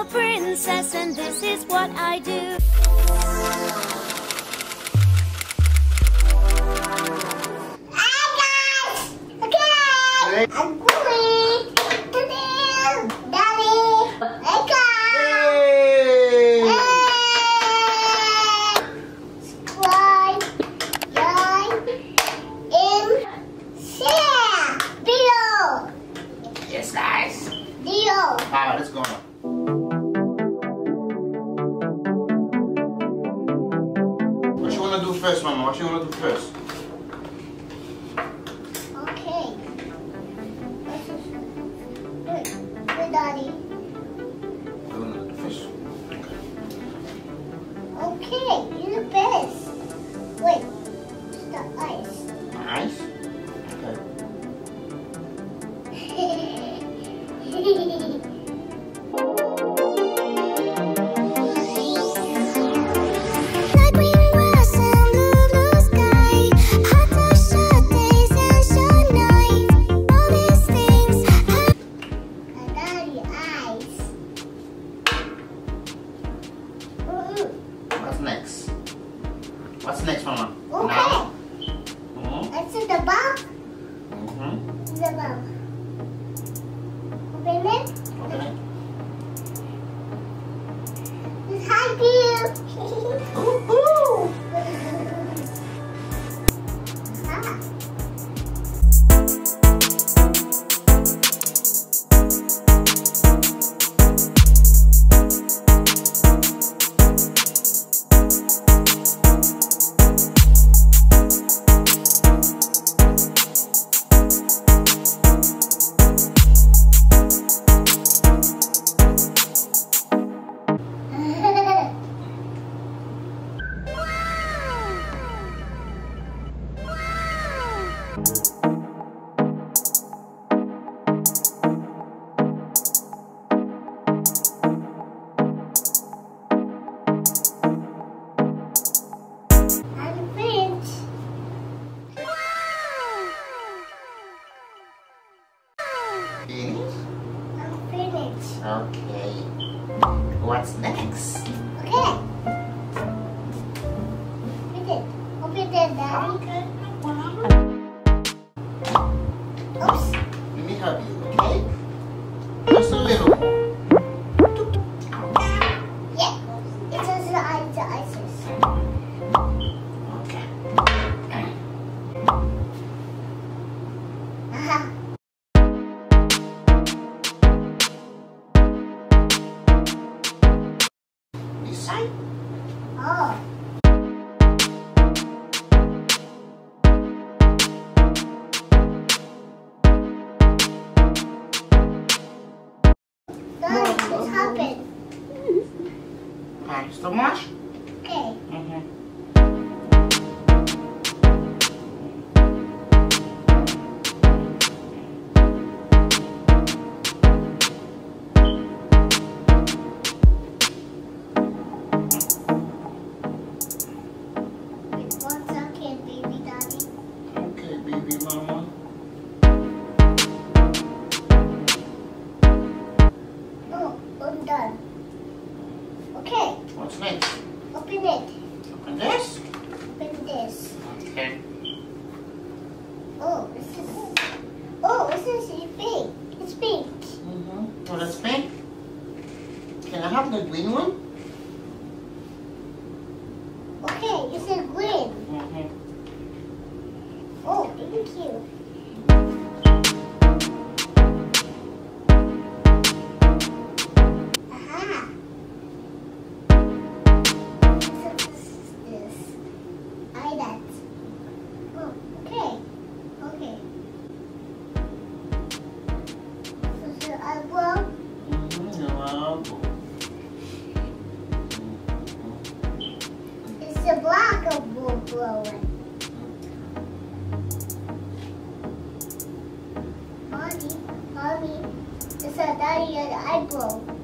a princess and this is what I do. What you wanna do first? Okay. Daddy. What you wanna do first? Okay, you're the best. Wait, it's the ice. Nice. Next? What's next, Mama? Okay. Now? Mm-hmm. It's in the box. Mm-hmm. The box. Open it. Okay. Thank you. Finish? I'm finished. Okay. What's next? Okay. Open it. Open it, Daddy. Okay. Mhm. Okay, baby mama. Oh, I'm done. What's next? open it. Open this? Open this. Okay. Oh, this is. Oh, this is pink. It's pink. Mm-hmm. Oh, that's pink? Can I have the green one? It's a daddy and I blow.